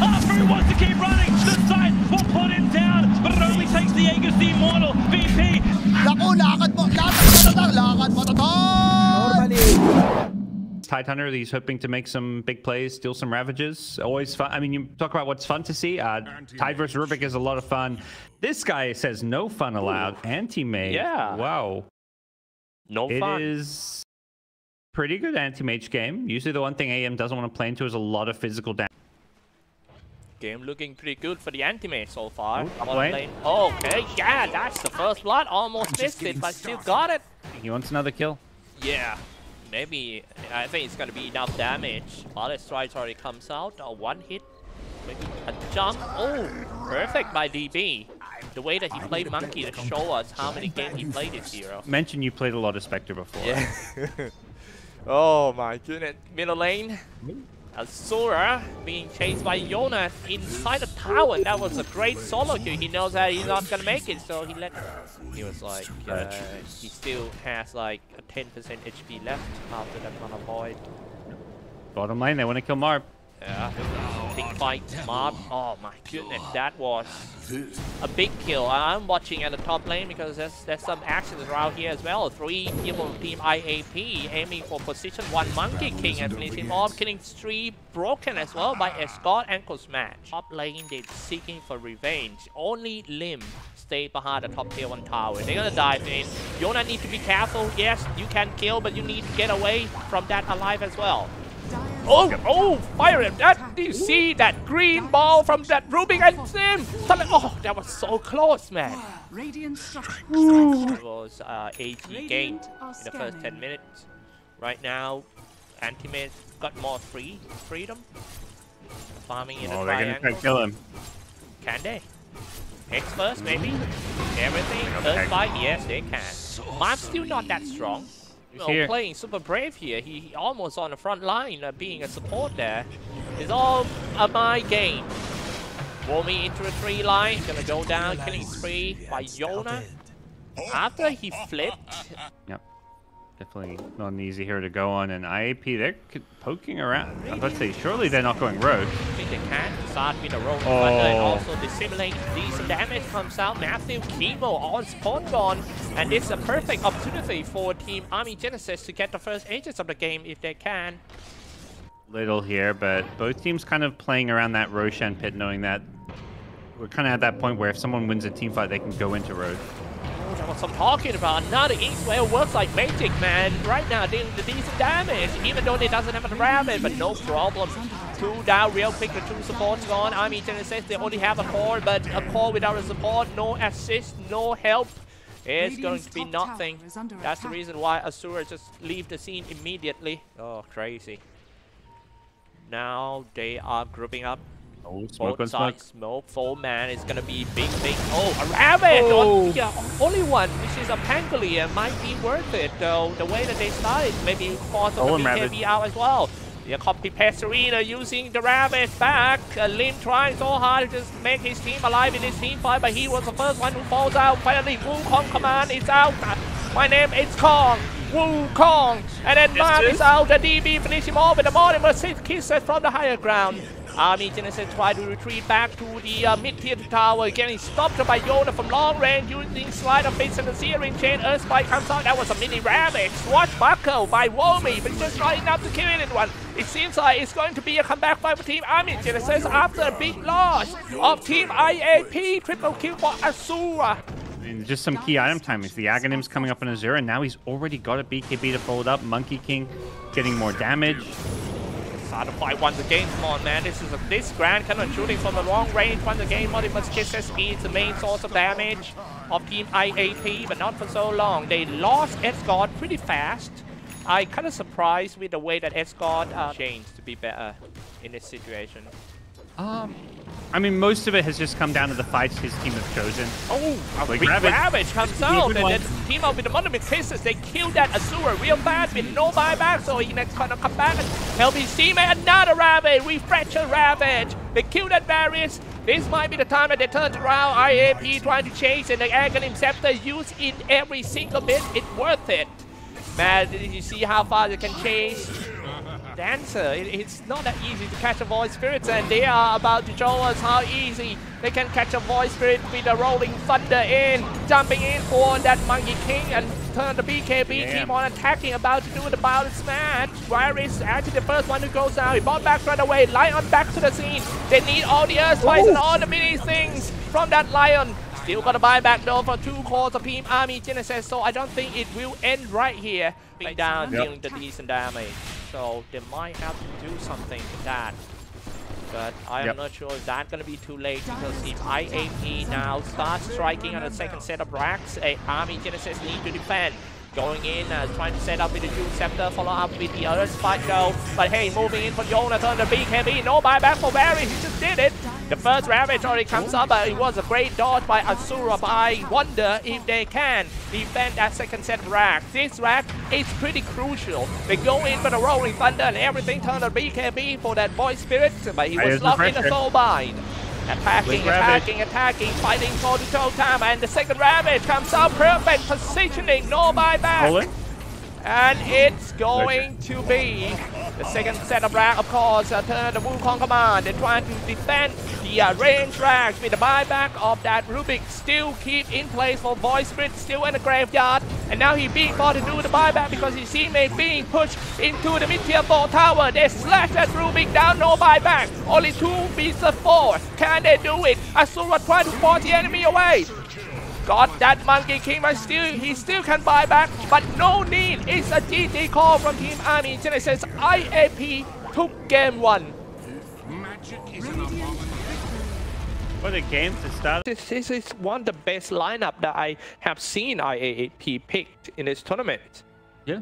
Arthur wants to keep running. The side will put him down, but it only takes the Aegis the Immortal. VP Naku, lakad mo, lakad mo lakad mo tatang! Tidehunter, he's hoping to make some big plays, steal some Ravages. Always fun. I mean, you talk about what's fun to see. Uh, Tide versus Rubik is a lot of fun. This guy says no fun allowed. Anti-mage. Yeah. Wow. No It fun. is pretty good anti-mage game. Usually the one thing AM doesn't want to play into is a lot of physical damage. Game looking pretty good for the anti-mage so far. Ooh, top lane. Okay, yeah, that's the first blood. Almost missed it, but still got it. He wants another kill. Yeah, maybe. I think it's gonna be enough damage. Bullet strike already comes out. A one hit, maybe a jump. Oh, perfect by DB. The way that he played Monkey to show us how many games he played this hero. Mention you played a lot of Spectre before. Yeah. oh my goodness. Middle lane. Asura being chased by Jonas inside the tower. That was a great solo kill. He knows that he's not gonna make it, so he let. He was like, uh, he still has like a 10% HP left after that Mana Void. Bottom lane, they want to kill Marb. Yeah. Big fight, mob. Oh my goodness, that was a big kill. I'm watching at the top lane because there's there's some actions around here as well. Three people on team IAP aiming for position one Monkey King and finishing him off, killing three broken as well by Escort ankle smash. Top lane they're seeking for revenge. Only Lim stay behind the top tier one tower. They're gonna dive in. Yona need to be careful. Yes, you can kill, but you need to get away from that alive as well. Oh, oh, fire him. That, do you see that green ball from that Rubik and Sim? Suddenly- Oh, that was so close, man. Radiant structure. It was uh, 80 gained in the first 10 minutes. Right now, Anti-mage got more free freedom. Farming in Oh, a they're going to try triangle. to kill him. Can they? X first, maybe? Everything? Okay. First fight? Yes, they can. I'm still not that strong. He's Well, here. playing super brave here. He, he almost on the front line, uh, being a support there. It's all a my game. Romy into a tree line, gonna go down, killing spree by Yona. After he flipped, Yep. Definitely not an easy hero to go on. And IAP, they're poking around. I'm about to say, surely they're not going rogue. They can start with a roll Oh. and also dissimulate decent damage comes out. Matthew chemo on spawn gone. And it's a perfect opportunity for Team Army Geniuses to get the first Aegis of the game if they can. Little here, but both teams kind of playing around that Roshan pit, knowing that we're kind of at that point where if someone wins a team fight, they can go into rogue. That's what I'm talking about. Another Ink Swell works like magic, man. Right now, dealing the decent damage, even though they doesn't have a Ravage, but no problem. Two down real quick, the two supports gone. Army Geniuses, they only have a core, but a core without a support, no assist, no help. It's going to be nothing. That's the reason why Asura just leave the scene immediately. Oh, crazy. Now they are grouping up Oh, smoke on both smoke. sides smoke. Four man is gonna be big, big. Oh, a Ravage! Oh. Oh. Yeah, only one, which is a Pangolier, might be worth it though. The way that they started, maybe force Oh, of the and Ravage. BKB out as well. Yeah, copy Passerina using the Ravage back. Uh, Lim trying so hard to just make his team alive in this team fight, but he was the first one who falls out. Finally, Wukong command is out. My name is Kong. Wukong. And then Marv is out. The DB finish him off with the Mortimer six kisses from the higher ground. Army Geniuses try to retreat back to the uh, mid-tier tower, getting stopped by Yoda from long range using Slider Face and the Searing Chain. Earthspike comes out. That was a mini Ravage. Swashbuckle by Womi, but just not enough to kill anyone. It seems like it's going to be a comeback fight for Team Army Geniuses after a big loss of Team IAP. Triple kill for Asura. And just some key item timings. The Aghanim's coming up on Asura, and now he's already got a BKB to fold up. Monkey King getting more damage. Start to fight once again. Come on, man. This is a, this Grand Cannon shooting from the long range once again. Mortimer Kisses is the main source of damage of Team IAP, but not for so long. They lost Escort pretty fast. I kind of surprised with the way that Escort uh, changed to be better in this situation. Um, I mean, most of it has just come down to the fights his team have chosen. Oh, Like Ravage. Ravage comes out, and then team up with the Mortimer Kisses. They kill that Asura real fast with no buyback, so he's gonna come back and help his teammate. Another Ravage, refresh a Ravage. They kill that Varys. This might be the time that they turn around. IAP trying to chase, and the Aghanim Scepter used in every single bit. It's worth it. Man, did you see how far they can chase? Dancer. It, it's not that easy to catch a void spirit, and they are about to show us how easy they can catch a void spirit with a rolling thunder in, jumping in for that monkey king and turn the BKB Damn. keep on attacking, about to do the bounce smash. Virus is actually the first one who goes down. He bought back right away. Lion back to the scene. They need all the earth spice and all the mini things from that Lion. Still got a buyback though for two cores of Team Army Geniuses, so I don't think it will end right here. Being down, Yep. dealing the decent damage. So they might have to do something with that. But I am Yep. not sure if that's gonna be too late because if IAP now starts striking on the second set of racks, a Army Geniuses need to defend. Going in, uh, trying to set up with the Jewel Scepter, follow up with the other spot go. But hey, moving in for Jonathan, the BKB, no buyback for Barry, he just did it. The first Ravage already comes up, but it was a great dodge by Asura, but I wonder if they can defend that second set rack. This rack is pretty crucial. They go in for the Rolling Thunder and everything turned to BKB for that Void Spirit, but he was locked in a pressure. soul bind. Attacking, attacking, attacking, fighting toe to toe time, and the second Ravage comes out perfect positioning, no buyback. Rolling. And it's going to be the second set of rack, of course, uh, turn the Wukong command. They're trying to defend the uh, range racks with the buyback of that Rubik. Still keep in place for Void Spirit, still in the graveyard. And now he's being forced to do the buyback because his teammate being pushed into the mid-tier 4 tower. They slash that Rubik down, no buyback. Only two beats of four. Can they do it? Asura trying to force the enemy away. Got that Monkey King, but still, he still can buy back, but no need. It's a GG call from Team Army Geniuses. IAP took game one. For the game to start. This, this is one of the best lineup that I have seen IAP picked in this tournament. Yeah.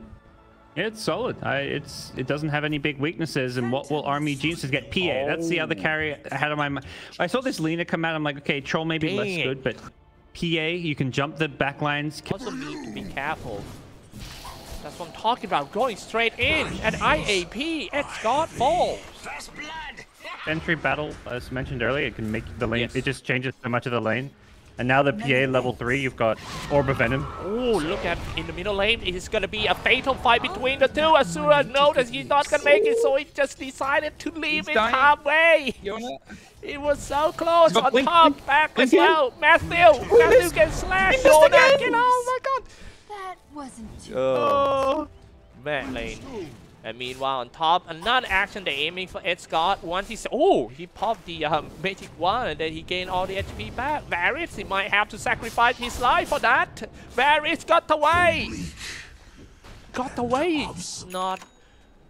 Yeah, it's solid. I, it's it doesn't have any big weaknesses. And what will Army Geniuses get? PA. That's the other oh. carry ahead of my mind. I saw this Lena come out. I'm like, okay, Troll may maybe less Dang. good, but PA, you can jump the back lines. Also need to be careful. That's what I'm talking about, going straight in. And IAP, it's God falls. Entry battle, as mentioned earlier, it can make the lane. Yes. It just changes so much of the lane. And now the PA level three, you've got Orb of Venom. Oh, look at in the middle lane. It is gonna be a fatal fight between the two. Asura knows he's not gonna make it, so he just decided to leave it dying. halfway. It was so close on blink, top, blink, back blink as here. well. Matthew, Matthew gets slashed. missed Jonah, again. oh my god. That wasn't too Oh, oh. man lane. And meanwhile, on top, another action they're aiming for Ed Scott. Once he said, oh, he popped the um, magic one and then he gained all the HP back. Varys, he might have to sacrifice his life for that. Varys got away. Got away. Not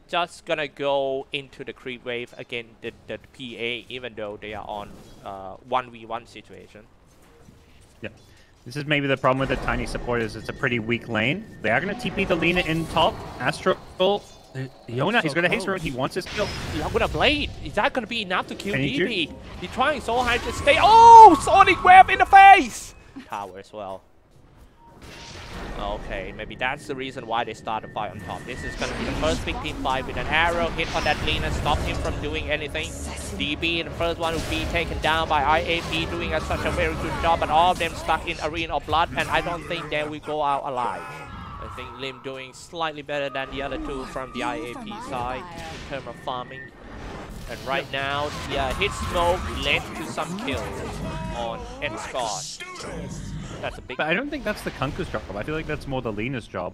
just gonna go into the creep wave again, the, the PA, even though they are on uh, 1v1 situation. Yeah. This is maybe the problem with the tiny support is It's a pretty weak lane. They are going to TP the Lena in top. Astro. Uh, Yona, he's going to haste close. around. He wants his kill. Laguna Blade, is that gonna be enough to kill Can he He's trying so hard to stay. Oh, Sonic Wave in the face! Tower as well. Okay, maybe that's the reason why they started fight on top. This is gonna be the first big team fight with an arrow hit on that Lena, stop him from doing anything. DB, the first one to be taken down by IAP, doing a, such a very good job, but all of them stuck in Arena of Blood, and I don't think they will go out alive. I think Lim doing slightly better than the other two from the IAP side in terms of farming. And right now, the uh, hit smoke led to some kills on Ed That's a big. But I don't think that's the Kunkka's job. I feel like that's more the Lena's job.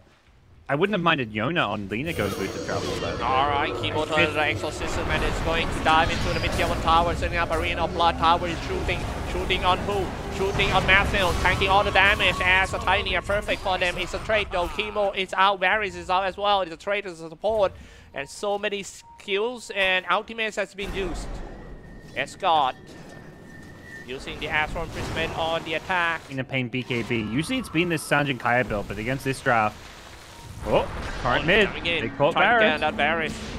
I wouldn't have minded Yona on Lena going good to travel though. Alright, Kimo turns the Exorcism and is going to dive into the mid-tier one tower, setting up Arena of Blood Tower is shooting, shooting on who? Shooting on Matthew, tanking all the damage as a tiny and perfect for them. It's a trade though. Kimo is out, Varys is out as well. It's a trade as a support. And so many skills and ultimates has been used. Escort using the Astral Imprisonment on the attack. In a pain BKB. Usually it's been this Sanjin Kaya build, but against this draft. Oh, current mid. Coming in, They caught to get that.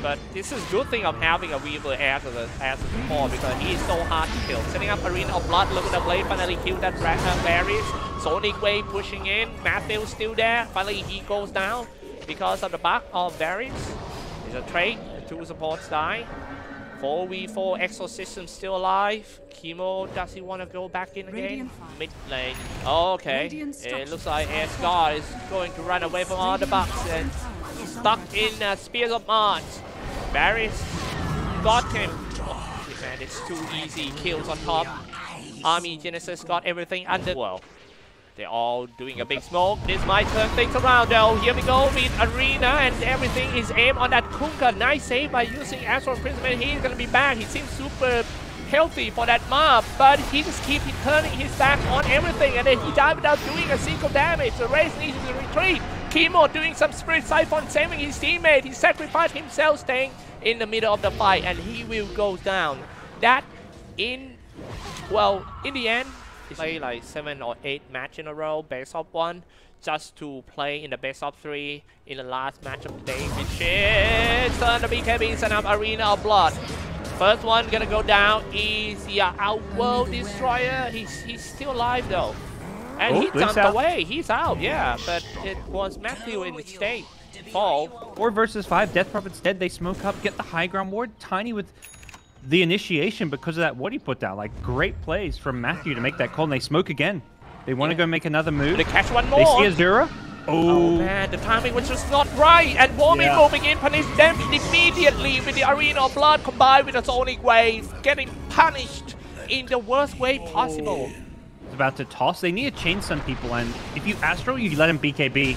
But this is good thing of having a Weaver as a, as a support because he is so hard to kill. Setting up Arena of Blood, looking at Blade, finally killed that uh, Barrett. Sonic Wave pushing in, Matthew's still there. Finally he goes down because of the bug of Barrett. It's a trade, the two supports die. 4v4 Exorcism still alive. Chemo, does he want to go back in again? Radiant fire. Mid lane. Oh, Okay. It looks like are Asgard is going to run away from all the bugs and stuck in uh, Spears of Mars. Barris got him. Oh, man, it's too easy. Kills on top. Army Genesis got everything under. Well, they're all doing a big smoke. This might turn things around though. Here we go with Arena and everything is aimed on that Kunkka. Nice save by using Astral Prism and He's gonna be back. He seems super healthy for that mob, but he just keeps turning his back on everything and then he died without doing a single damage. The race needs to retreat. Kimo doing some Spirit Siphon, saving his teammate. He sacrificed himself staying in the middle of the fight and he will go down. That in, well, in the end, play like seven or eight match in a row, best of one, just to play in the best of three in the last match of the day, which is the BKB Sanam Arena of Blood. First one gonna go down is the uh, Outworld Destroyer. He's he's still alive though. And Oh, he jumped out. away. He's out, yeah. But it was Matthew in the state. Fall. Four versus five. Death Prophet's dead. They smoke up, get the high ground ward. Tiny with the initiation because of that what he put down. Like great plays from Matthew to make that call. And they smoke again. They want to Yeah. go make another move. They catch one more. They see Asura. Oh Oh, man, the timing was just not right. And Warming Yeah. moving in, punish them immediately with the Arena of Blood combined with the Sonic Wave, getting punished in the worst way possible. It's about to toss. They need to change some people. And if you Astro, you let him BKB.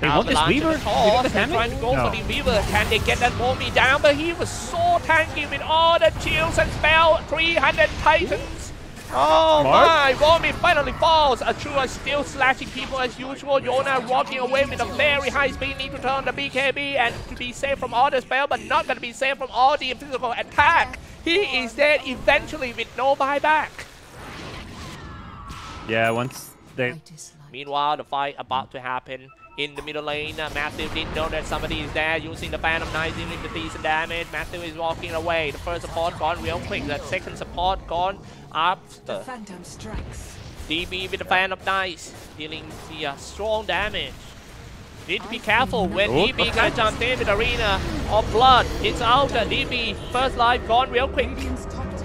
They Now want this Weaver. in the They toss, the they're trying to go No. for the Weaver. Can they get that Warmy down? But he was so tanky with all the chills and spell. 300 Titans. Oh Mark? my, Warmy finally falls. Achua still slashing people as usual. Yona walking away with a very high speed. Need to turn the BKB and to be safe from all the spell, but not going to be safe from all the physical attack. He is dead eventually with no buyback. Yeah, once they. Meanwhile, the fight about to happen in the middle lane. Uh, Matthew didn't know that somebody is there using the Phantom Knight dealing the decent damage. Matthew is walking away. The first support gone real quick. The second support gone after. Phantom strikes. DB with the Phantom Knight dealing the uh, strong damage. Need to be careful when DB gonna jump in with Arena of Blood. It's out. Uh, DB first life gone real quick.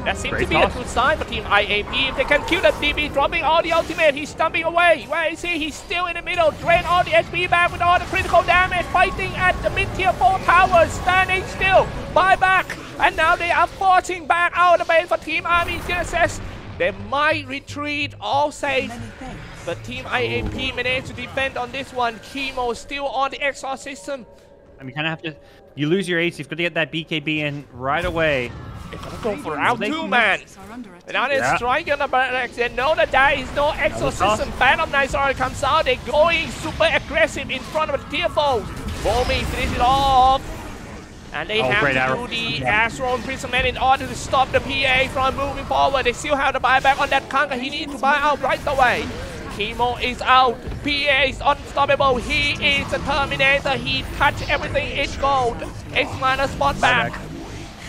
That seems Great to be a toss. good sign for Team IAP. If they can kill that DB, dropping all the ultimate, he's stumping away. Where is he? He's still in the middle. Drain all the HP back with all the critical damage. Fighting at the mid-tier 4 towers. Standing still. Buy back. And now they are forcing back out of the base for Team Army Geniuses. They might retreat all safe. Many. But Team IAP managed to defend on this one. Chemo still on the exhaust system. I mean, kind of have to. You lose your ace. You've got to get that BKB in right away. Gonna go for round They two, man. And now they're Yeah. striking on the barracks. They know that there is no exorcism. Phantom Knights already comes out. They're going super aggressive in front of the tier foes. Bomi finish it off. And they Oh, have to arrow. do the Yeah. Astral Imprisonment in order to stop the PA from moving forward. They still have to buy back on that Kunkka. He needs to buy out right away. Chemo is out. PA is unstoppable. He is a Terminator. He touched everything. It's gold. X Marks the Spot back.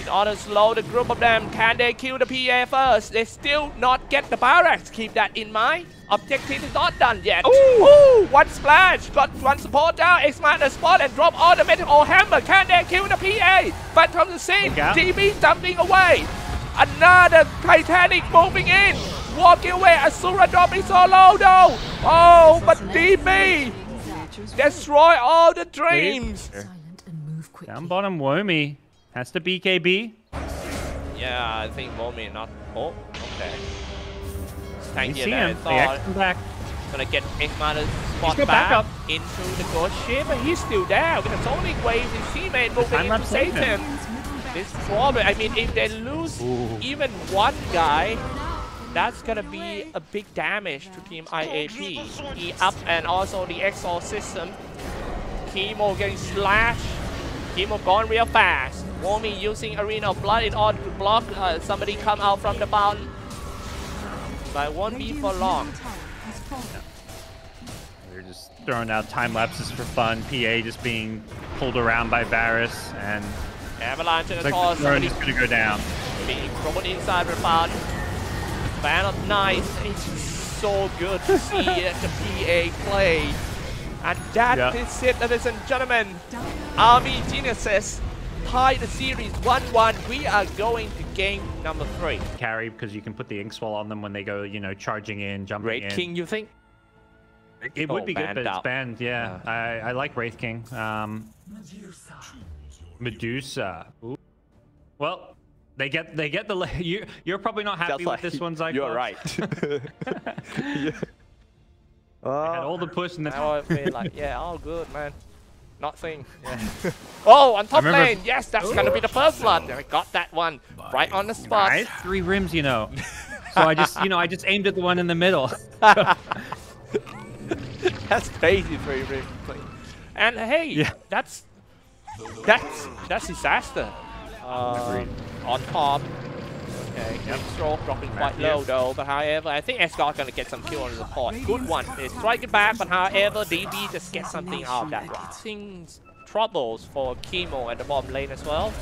In order to slow the group of them, can they kill the PA first? They still not get the barracks. Keep that in mind. Objective is not done yet. Ooh, Ooh one splash. Got one support down. X the spot and drop all the Meteor Hammer. Can they kill the PA? Phantom the scene. Look out. DB jumping away. Another Titanic moving in. Walking away. Asura dropping solo though. Oh, but DB destroy all the dreams. Silent and move quickly. Down bottom, Womi has to BKB. Yeah, I think Momi not. Oh, okay. Thank you. see him. I They thought X back. gonna get X-Minus spot back, back up. into the ghost ship, but he's still there with the Sonic Wave his teammate moving into Satan. This problem, I mean, if they lose Ooh. even one guy, that's gonna be a big damage to Team IAP. E up and also the Exalt system. Chemo getting slashed. Chemo gone real fast. Womi using Arena of Blood in order to block uh, somebody come out from the mountain. But it won't be for long. They're just throwing out time lapses for fun. PA just being pulled around by Varus, and Avalanche in the like toss. the throne Somebody is gonna go down. being thrown inside the mountain. Fan of Nice. It's so good to see the PA play. And that Yeah. is it, ladies and gentlemen. Army Geniuses tie the series 1-1. We are going to game number three. Carry because you can put the ink swell on them when they go, you know, charging in, jumping Great in. King, you think? It would Oh, be good, banned but it's out. banned. Yeah, I, I like Wraith King. Um, Medusa. Ooh. Well, they get they get the you. You're probably not happy Just like, with this one, Xyclopz. You're right. They had all the push and the. Now I feel like, yeah, all good, man. Nothing. Yeah. oh, on top lane. Yes, that's gonna be the first blood. I got that one right on the spot. Right? Three rims, you know. So I just, you know, I just aimed at the one in the middle. That's crazy for you, really. And hey, Yeah. that's that's that's disaster. Uh, on top. Okay, yep. stroke dropping quite low though, but however, I think Escort gonna get some kill on the support. Good one. They strike it back, but however, DB just gets something out of that one. Things troubles for Chemo at the bottom lane as well.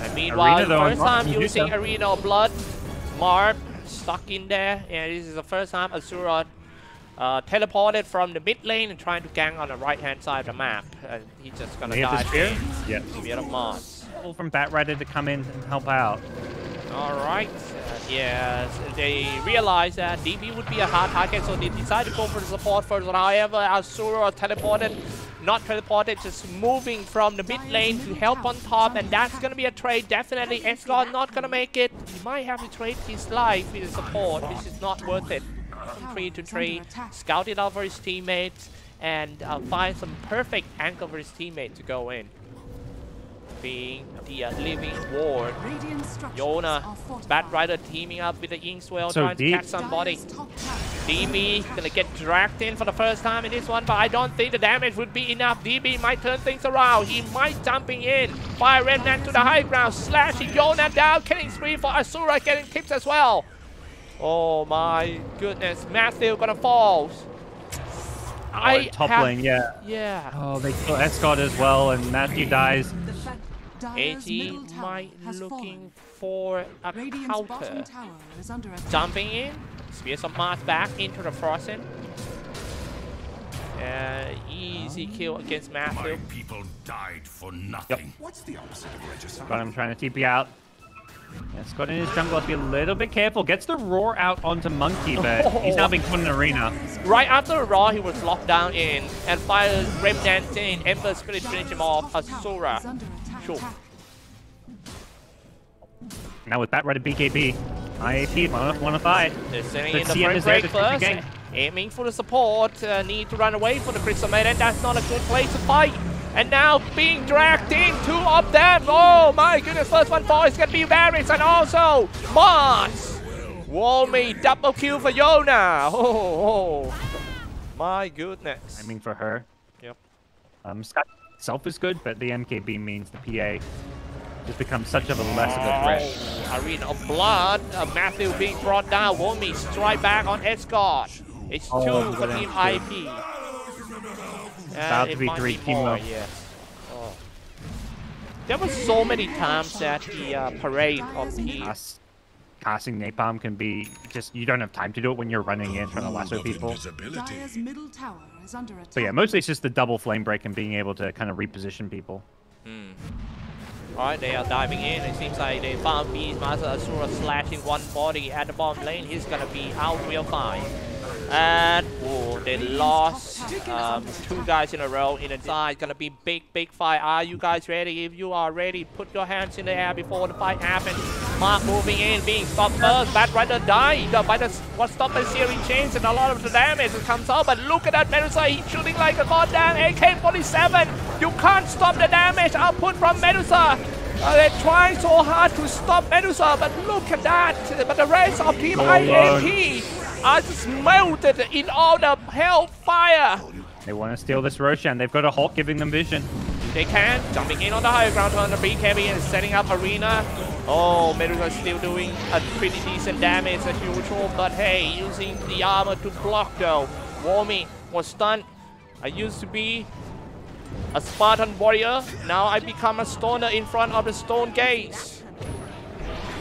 And meanwhile, Arena, though, first time Medusa. using Arena of Blood, Marb stuck in there, and this is the first time Asura uh, teleported from the mid lane and trying to gang on the right hand side of the map. And he's just gonna They die. spear? Yes. Yes. Spear of Mars. From Batrider to come in and help out. Alright, uh, yes, they realized that DB would be a hard target, so they decided to go for the support first. However, Asura teleported, not teleported, just moving from the mid lane to help on top, and that's gonna be a trade. Definitely, Escort not gonna make it. He might have to trade his life with the support, which is not worth it. From three to three, scout it out for his teammates, and uh, find some perfect angle for his teammate to go in. Being the uh, living ward. Yona, Bat Rider teaming up with the Inkswell, So trying deep. to catch somebody. DB gonna get dragged in for the first time in this one, but I don't think the damage would be enough. DB might turn things around. He might jumping in. Fire Remnant to the high ground, slashing Yona down, killing spree for Asura, getting tips as well. Oh my goodness, Matthew gonna fall. I Oh, top have- yeah. Yeah. Oh, they kill Escort as well, and Matthew dies. AG might looking for a counter. Jumping in, Spears of Mars back into the Frozen. Uh, easy kill against Matthew. people died for nothing. What's the opposite of regicide? Got him trying to TP out. Scott in his jungle, have to be a little bit careful. Gets the roar out onto Monkey, but he's now being put in an arena. Right after the Raw, he was locked down in and fired Remnant in. Ember Spirit finish him off. Asura. Sure. Now with Batrider BKB, IAP, one, one of five. They're sending But in the CM there break to first. Aiming for the support. Uh, need to run away from the Crystal Maiden. That's not a good place to fight. And now being dragged in, two of them. Oh my goodness, first one for is gonna be Varys and also Mars. Walmy double kill for Yona. Oh, oh. my goodness. I mean, for her. Yep. Um, Scott itself is good, but the MKB means the PA just become such of a less of a threat. Oh, Arena of Blood. Uh, Matthew being brought down. Walmy strike back on Escort. It's two Oh, for yeah. Team IP. About to be might three more, chemo. yes. Oh. There was so many times that the uh, parade of the Cast, casting napalm can be just you don't have time to do it when you're running in trying to lasso people. Invisibility. Dire's middle tower is under attack. So yeah, mostly it's just the double flame break and being able to kind of reposition people. Alright, they are diving in. It seems like they found Beast Master Asura slashing one body at the bottom lane. He's gonna be out real fine. And oh, they lost um, two guys in a row in the side. Gonna be big, big fight. Are you guys ready? If you are ready, put your hands in the air before the fight happens. Mark moving in, being stopped first. Bat Rider died by the was stopped by searing chains and a lot of the damage that comes out. But look at that Medusa, he's shooting like a goddamn AK-47. You can't stop the damage output from Medusa. Uh, they're trying so hard to stop Medusa, but look at that. But the rest of Team IAP are just melted in all the hellfire. They want to steal this Roshan. They've got a Hulk giving them vision. They can, jumping in on the higher ground on the BKB and setting up Arena. Oh, Medusa still doing a pretty decent damage as usual, but hey, using the armor to block though. Warmy was stunned. I used to be a Spartan warrior, now I become a stoner in front of the stone gates.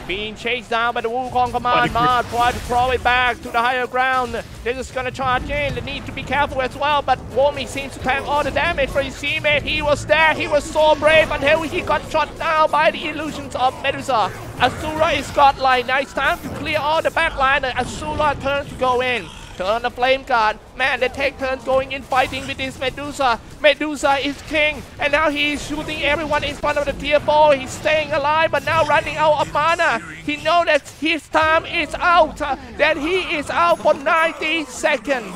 Being chased down by the Wukong command, Ma try to throw it back to the higher ground. They're just gonna charge in. They need to be careful as well, but Warmy seems to tank all the damage for his teammate. He was there, he was so brave until he got shot down by the illusions of Medusa. Asura is got like, now it's time to clear all the backline. and Asura turns to go in. Turn the flame guard. Man, they take turns going in fighting with this Medusa. Medusa is king, and now he's shooting everyone in front of the tier 4. He's staying alive, but now running out of mana. He knows that his time is out, that he is out for 90 seconds.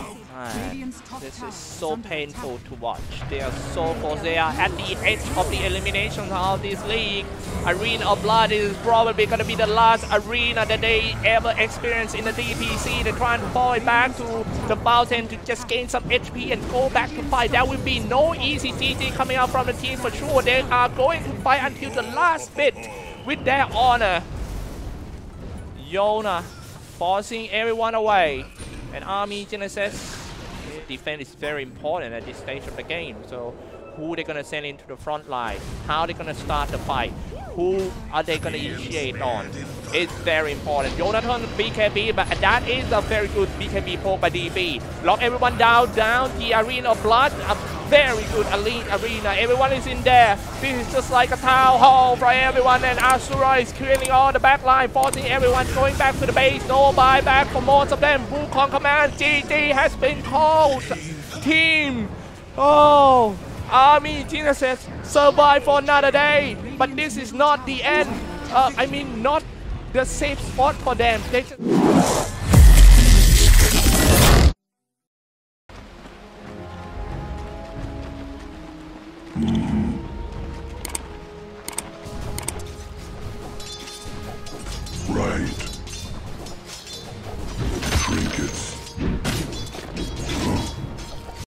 This is so painful to watch. They are so close. They are at the edge of the elimination of this league. Arena of Blood is probably going to be the last arena that they ever experience in the DPC. They're trying to fall back to the mountain to just gain some HP and go back to fight. There will be no easy GG coming out from the team for sure. They are going to fight until the last bit with their honor. Yona forcing everyone away. And Army Geniuses defense is very important at this stage of the game. So who they gonna send into the front line? How they gonna start the fight? Who are they gonna initiate on? It's very important. Jonathan BKB, but that is a very good BKB poke by DB. Lock everyone down, down the arena of blood. Very good elite arena. Everyone is in there. This is just like a town hall for everyone. And Asura is clearing all the back line, forcing everyone going back to the base. No buyback for most of them. Wukong command. GG has been called. Team. Oh. Army Geniuses survive for another day. But this is not the end. Uh, I mean, not the safe spot for them.